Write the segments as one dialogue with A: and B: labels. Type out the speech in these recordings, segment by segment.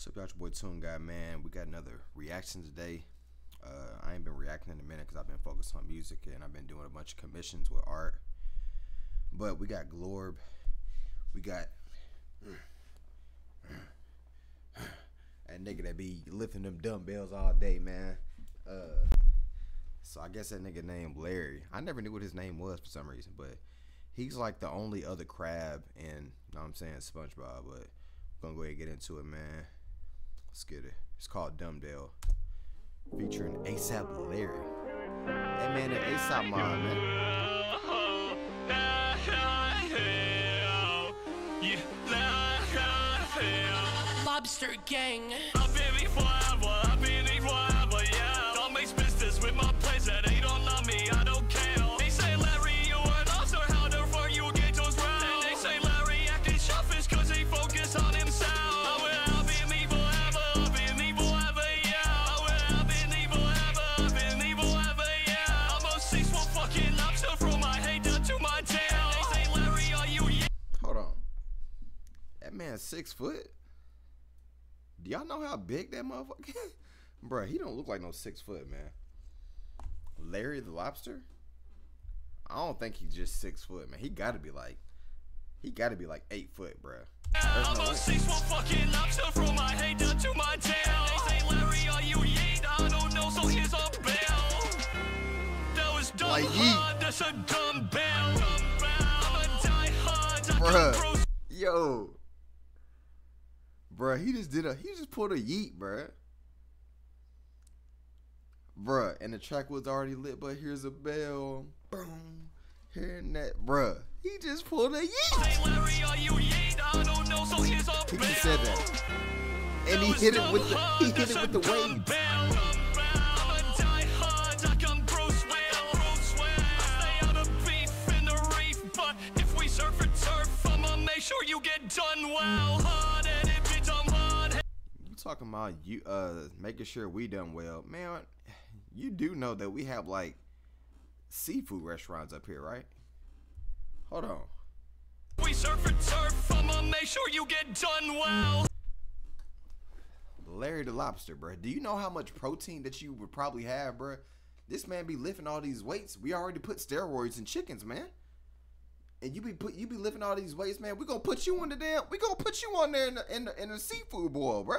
A: What's up, y'all? Your boy Toon God, man. We got another reaction today. Uh, I ain't been reacting in a minute because I've been focused on music and I've been doing a bunch of commissions with art. But we got Glorb. We got that nigga that be lifting them dumbbells all day, man. Uh, so I guess that nigga named Larry. I never knew what his name was for some reason, but he's like the only other crab in, you know what I'm saying, SpongeBob. But we're gonna go ahead and get into it, man. Let's get it. It's called Dumb Bell, featuring ASAP Larry. Hey man, the ASAP mob, man.
B: Lobster gang.
A: Man six foot. Do y'all know how big that motherfucker? Bruh, he don't look like no six foot man. Larry the Lobster. I don't think he's just six foot, man. He got to be like, he got to be like eight foot, bruh. No six foot fucking lobster from my head down to my tail. They say, Larry, are you yeet? I don't know, so here's a bell. That was dumb like hard, that's a dumb bell. Bruh. Yo. Bruh, he just did a he just pulled a yeet, bruh. Bruh, and the track was already lit, but here's a bell. Boom. Hearing that, bruh. He just pulled a yeet. Larry, you yeet? I don't know, so here's a he just said that. And he hit it with the he hit it with the wave. Talking about you uh making sure we done well, man. You do know that we have like seafood restaurants up here, right? Hold on. We surf and turf. I'ma make sure you get done well. Larry the Lobster, bro. Do you know how much protein that you would probably have, bro? This man be lifting all these weights. We already put steroids in chickens, man. And you be put you be lifting all these weights, man. We gonna put you on the damn. We gonna put you on there in the in the, in the seafood boil, bro.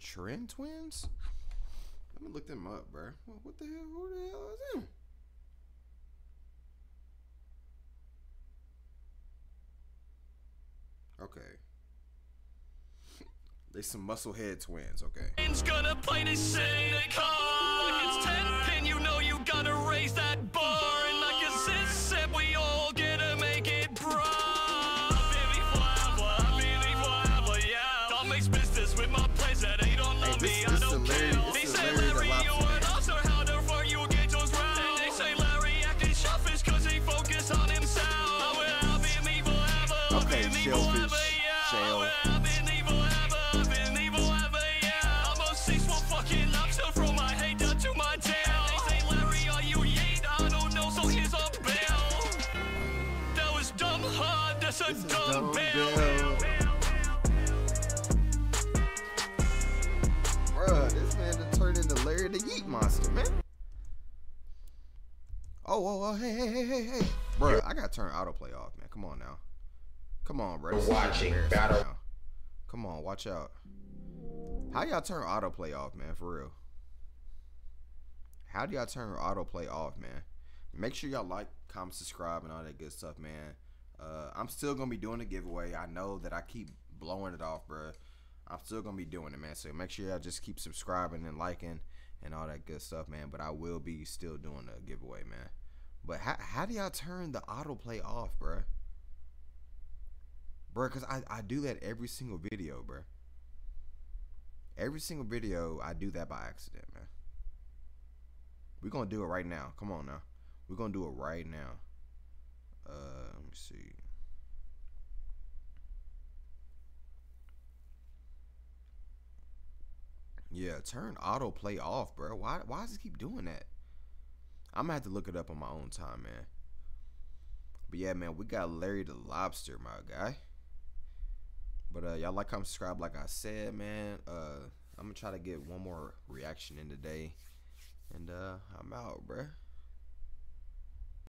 A: Trend Twins? Let me look them up, bro. What the hell? Who the hell is them? Okay. they some musclehead twins, okay. Shellfish, shell. That's a bell That was dumb bill. the Yeet Monster, man. Oh, oh, oh, hey, hey, hey, hey, hey. Bro, I gotta turn autoplay off, man. Come on now. Come on, bro.
C: Watching battle. Now.
A: Come on, watch out. How y'all turn autoplay off, man? For real. How do y'all turn autoplay off, man? Make sure y'all like, comment, subscribe, and all that good stuff, man. Uh, I'm still gonna be doing a giveaway. I know that I keep blowing it off, bro. I'm still gonna be doing it, man. So make sure y'all just keep subscribing and liking and all that good stuff, man. But I will be still doing the giveaway, man. But how how do y'all turn the autoplay off, bruh? Bruh, cause I, I do that every single video, bro. Every single video, I do that by accident, man. We're gonna do it right now. Come on now. We're gonna do it right now. Uh, let me see. Yeah, turn autoplay off, bro. Why why does it keep doing that? I'm gonna have to look it up on my own time, man. But yeah, man, we got Larry the Lobster, my guy. But uh y'all like, comment, subscribe, like I said, man. Uh I'm gonna try to get one more reaction in today. And uh I'm out, bruh.